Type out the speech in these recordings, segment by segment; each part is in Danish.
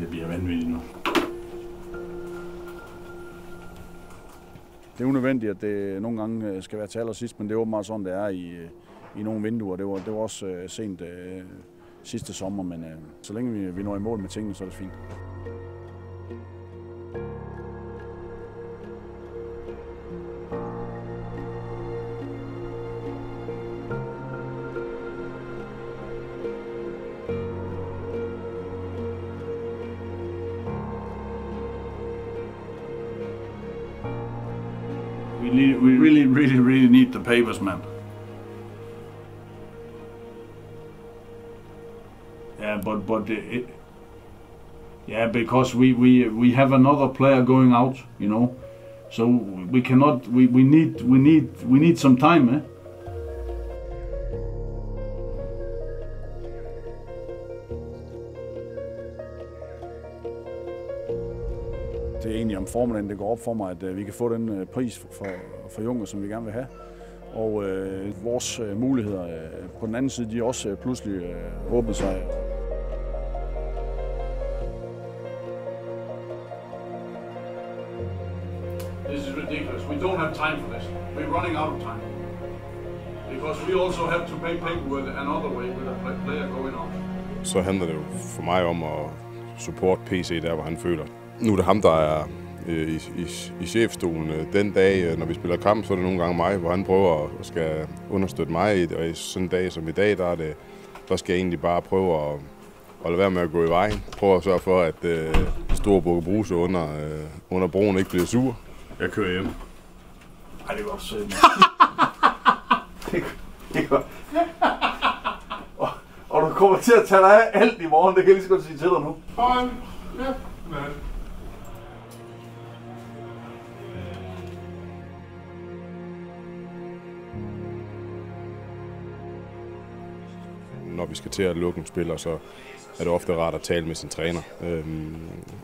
Det bliver vanvittigt nu. Det er unødvendigt, at det nogle gange øh, skal være til allersidst, men det er åbenbart sådan, det er i, øh, i nogle vinduer. Det var, det var også øh, sent øh, sidste sommer, men øh, så længe vi, vi når i mål med tingene, så er det fint. Need, we really, really, really need the man. Yeah, but but it, yeah, because we, we we have another player going out, you know, so we cannot. We, we need we need we need some time, eh? Det er egentlig om formiddagen, det går op for mig, at øh, vi kan få den øh, pris for, for, Junge, som vi gerne vil have. Og øh, vores øh, muligheder øh, på den anden side, de er også pludselig øh, åbnet sig. This is ridiculous. We don't have time for this. We're running out of time. Because we also have to pay paperwork another way with a player going out. Så handler det jo for mig om at support PC der, hvor han føler. Nu er det ham, der er øh, i, i, i chefstolen. Øh, Den dag, øh, når vi spiller kamp, så er det nogle gange mig, hvor han prøver at skal understøtte mig. Og i sådan en dag som i dag, der, er det, der skal jeg egentlig bare prøve at, at lade være med at gå i vejen. Prøve at sørge for, at øh, store bukke bruse under, øh, under broen ikke bliver sur. Jeg kører hjem. Ej, det var også synd. det, det var... og, og du kommer til at tage dig af alt i morgen, det kan jeg lige så godt sige til dig nu. Hej. Når vi skal til at lukke en spiller, så er det ofte rart at tale med sin træner. Øhm,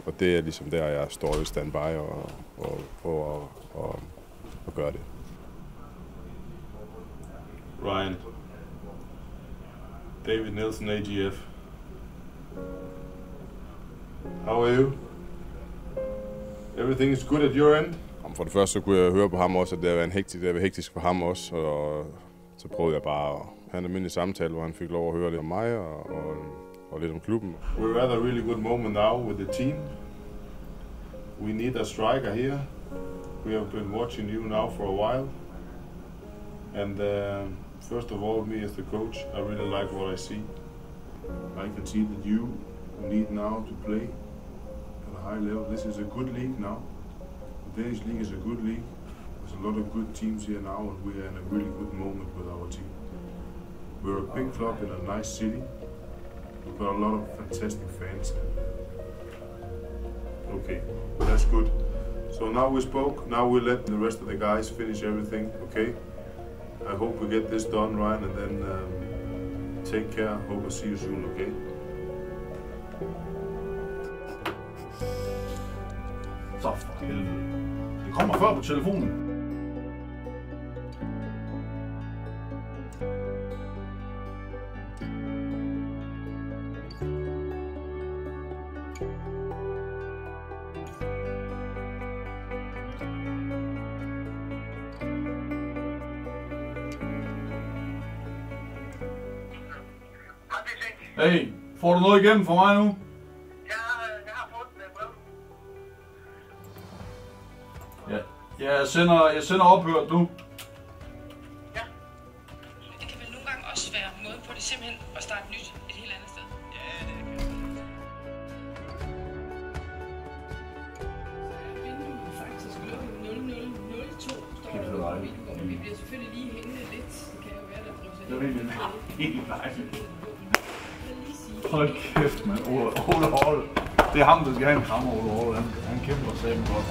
og det er ligesom der, jeg står i standby og, og prøver at, at, at gøre det. Ryan. David Nielsen, AGF. How are you? Everything is good at your end? Jamen, For det første så kunne jeg høre på ham også, at det været en hektisk, det været hektisk for ham også, og så prøvede jeg bare at have en almindelig samtale, hvor han fik lov at høre lidt om mig og, og, og lidt om klubben. We're at a really good moment now with the team. We need a striker here. We have been watching you now for a while. And uh, first of all, me as the coach, I really like what I see. I can see that you need now to play at a high level. This is a good league now. The Danish league is a good league. There's a lot of good teams here now, and we are in a really good moment with our team. We're a big club in a nice city. We've got a lot of fantastic fans. Okay, that's good. So now we spoke. Now we let the rest of the guys finish everything. Okay. I hope we get this done, Ryan, and then um, take care. Hope I see you soon. Okay. Så for helvede. Det kommer før på telefonen. Hey, får du noget igennem for mig nu? Ja, ja jeg sender, jeg sender ophørt nu. Det kan vel nogle gange også være måden på det simpelthen at starte nyt et helt andet sted. Vinduet faktisk lukket 0002, står der på vinduet. Vi bliver selvfølgelig lige hængende lidt. Det kan jo være, der drøser Det er helt dejligt. Hold kæft, mand. Ole Ole Ole. Det er ham, der skal have en krammer, Ole Ole. Han, han kæmper sammen godt.